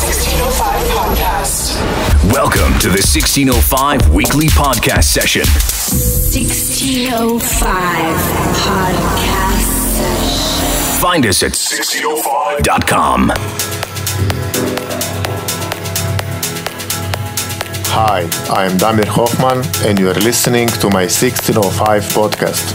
1605 podcast. Welcome to the 1605 weekly podcast session. 1605 podcast session. Find us at 1605.com. Hi, I am Damir Hoffman, and you are listening to my 1605 podcast.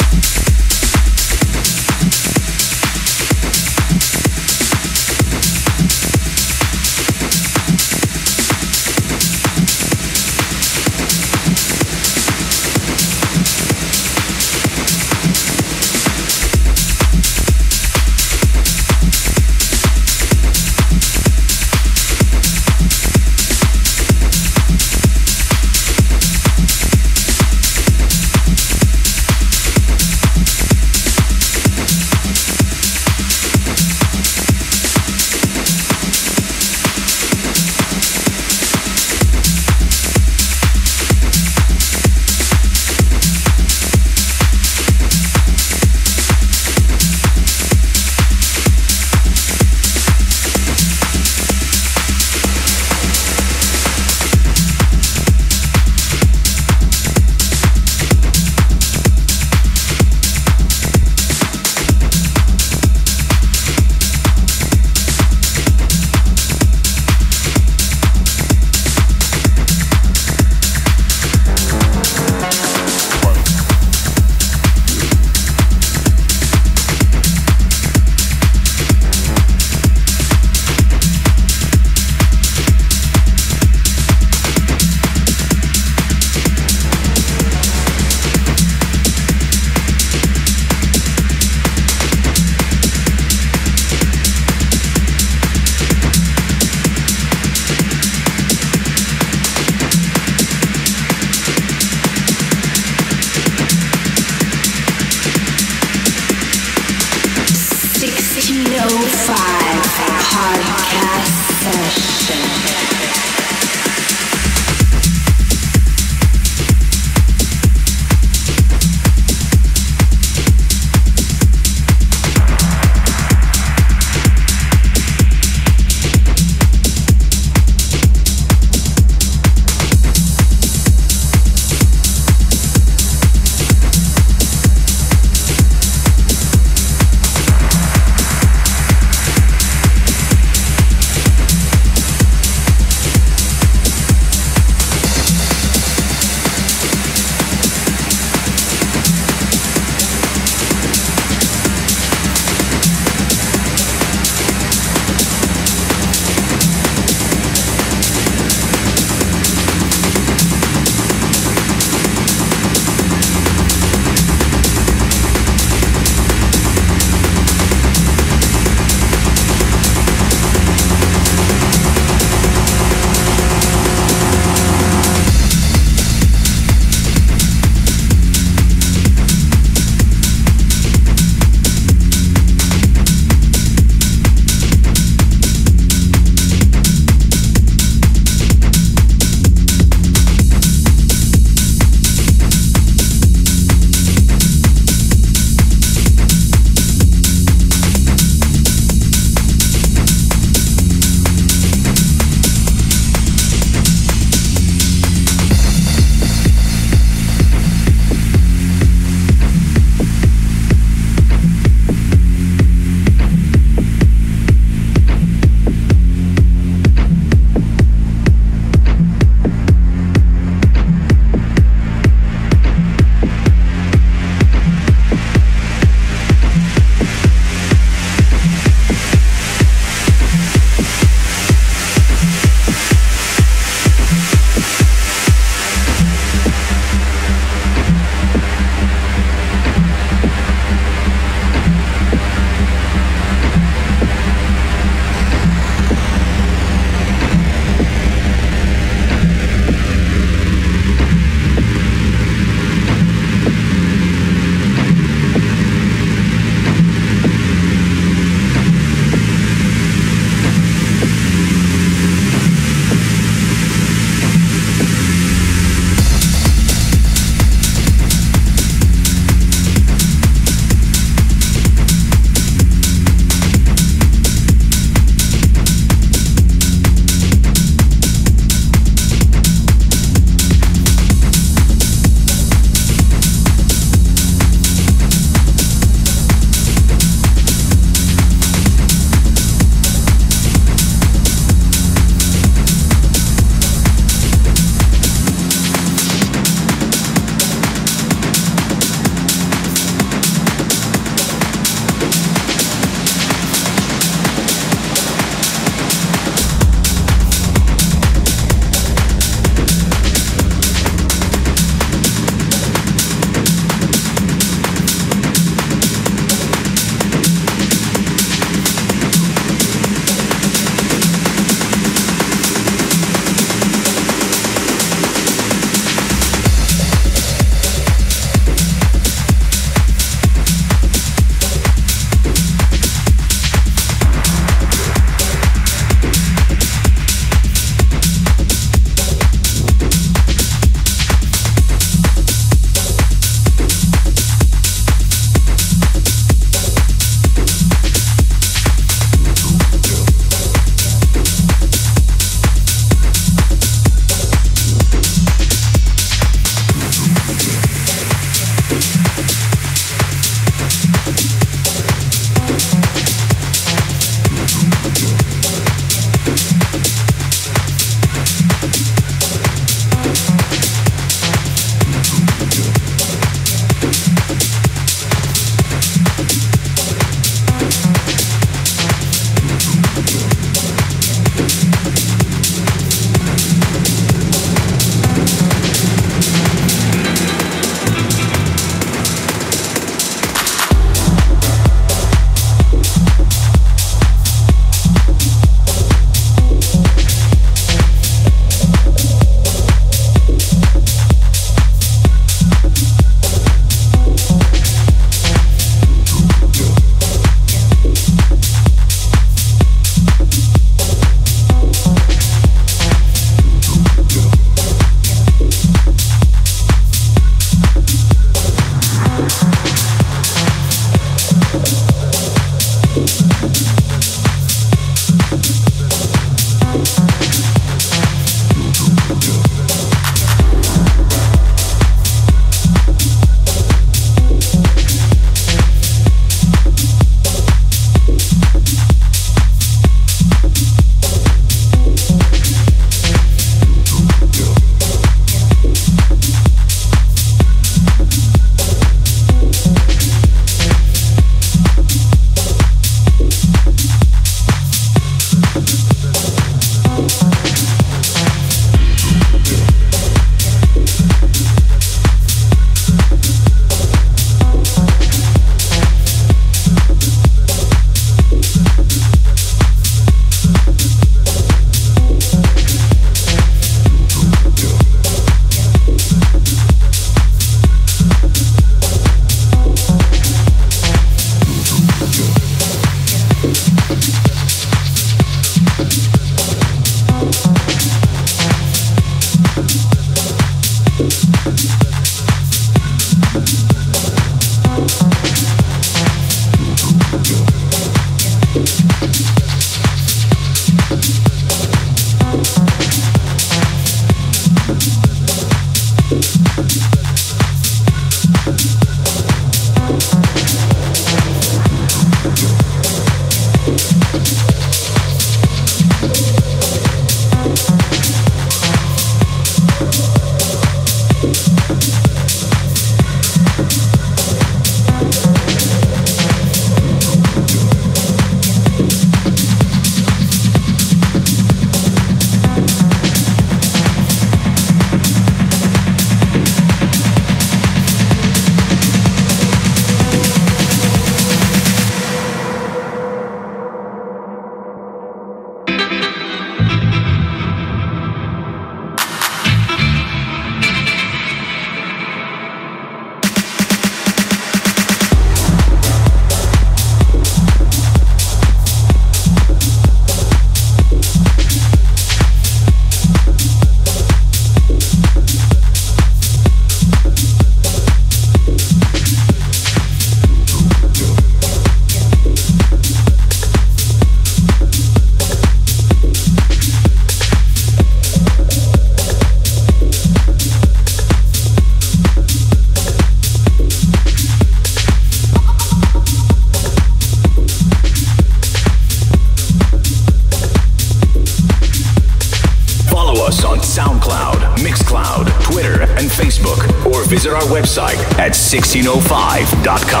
1605.com.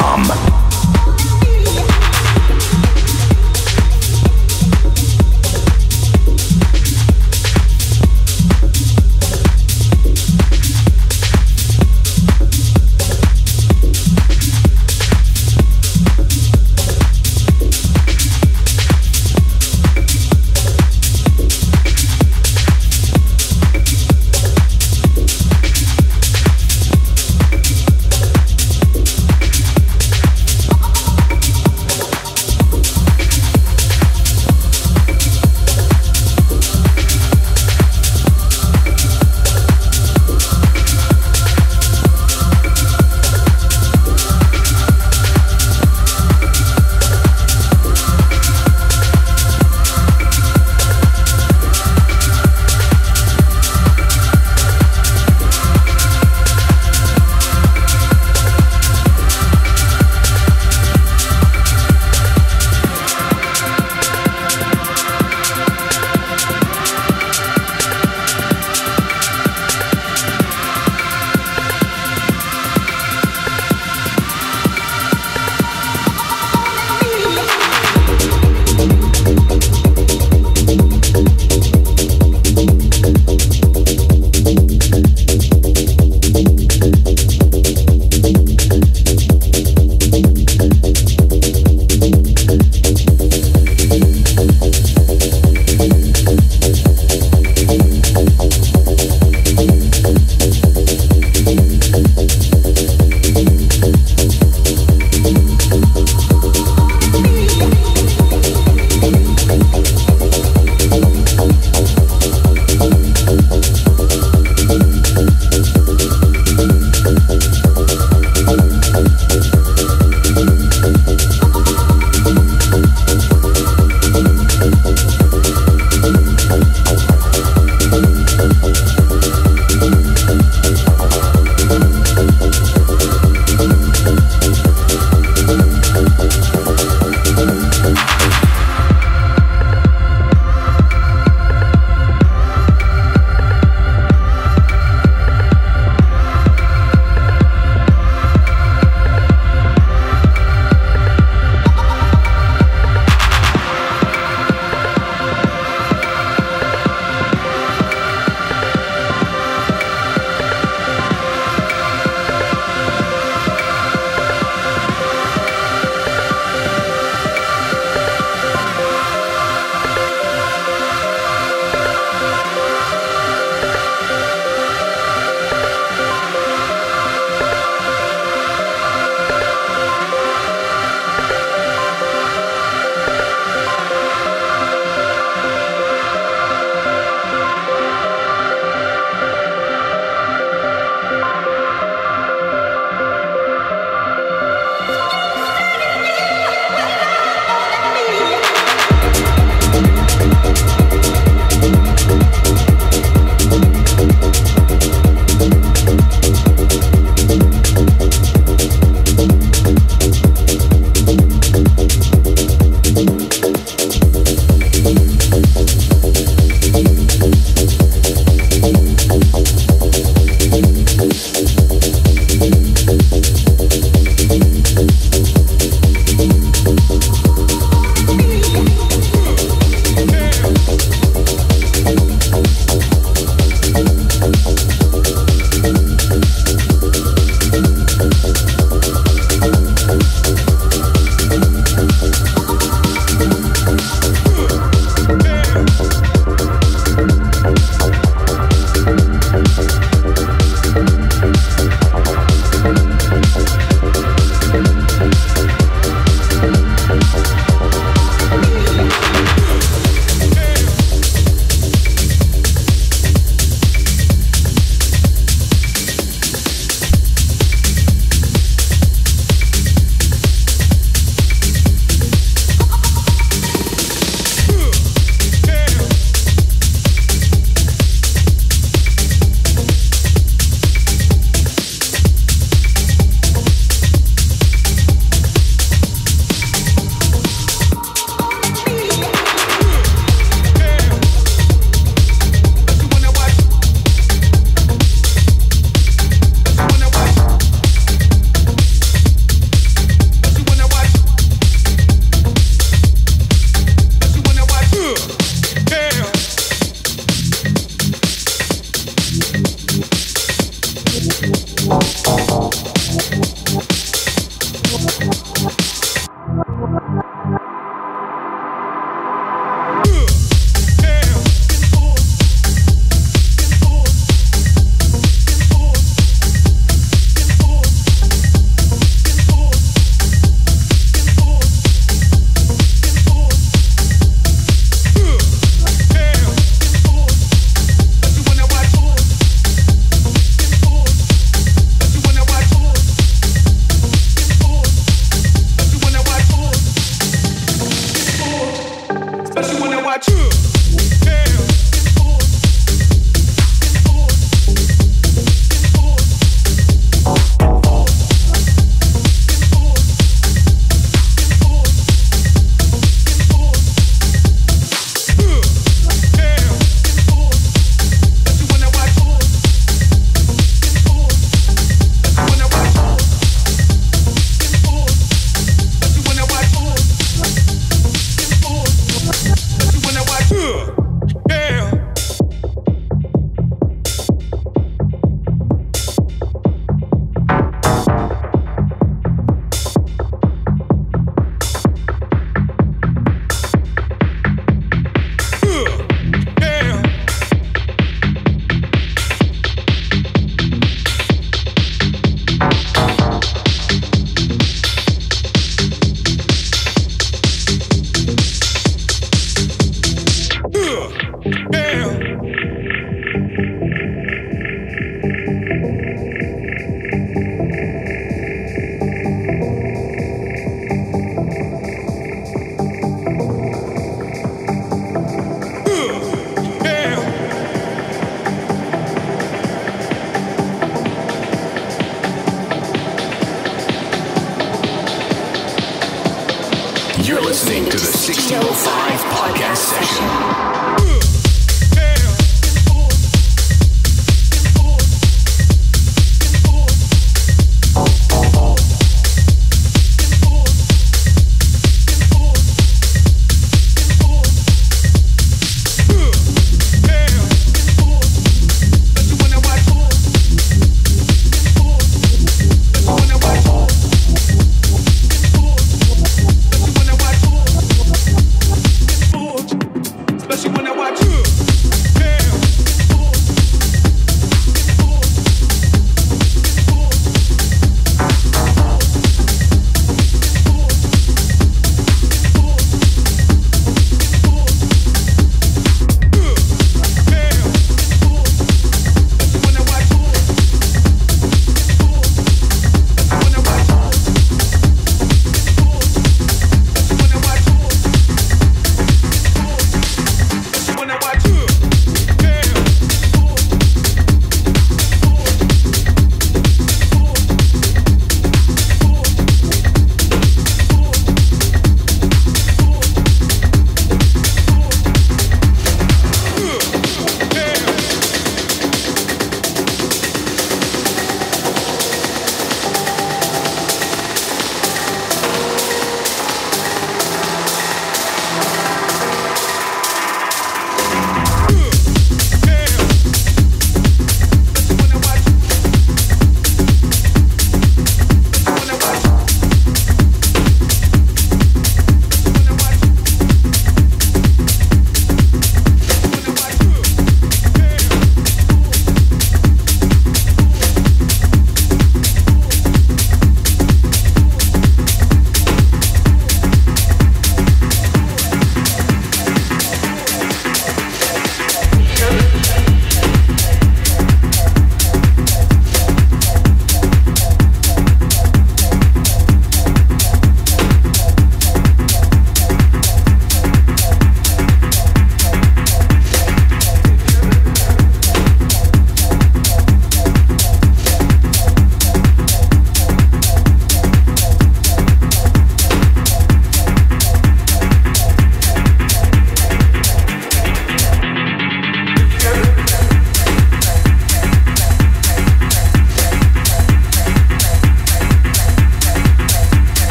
When